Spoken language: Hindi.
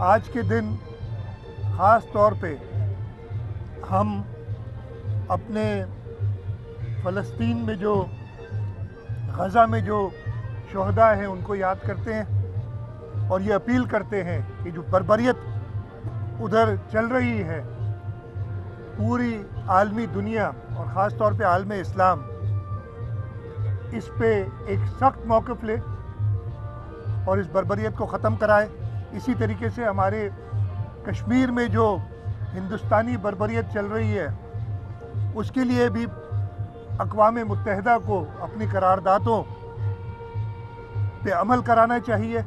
आज के दिन ख़ास तौर पे हम अपने फ़लस्तीन में जो, गज़ा में जो शहदा हैं, उनको याद करते हैं और ये अपील करते हैं कि जो बरबरीत उधर चल रही है, पूरी आलमी दुनिया और ख़ास तौर पे आलम इस्लाम, इस पे एक सख्त मौक़ ले और इस बरबरीत को ख़त्म कराए। इसी तरीके से हमारे कश्मीर में जो हिंदुस्तानी बरबरीत चल रही है, उसके लिए भी अकवा मुतहदा को अपनी करारदादों पे अमल कराना चाहिए।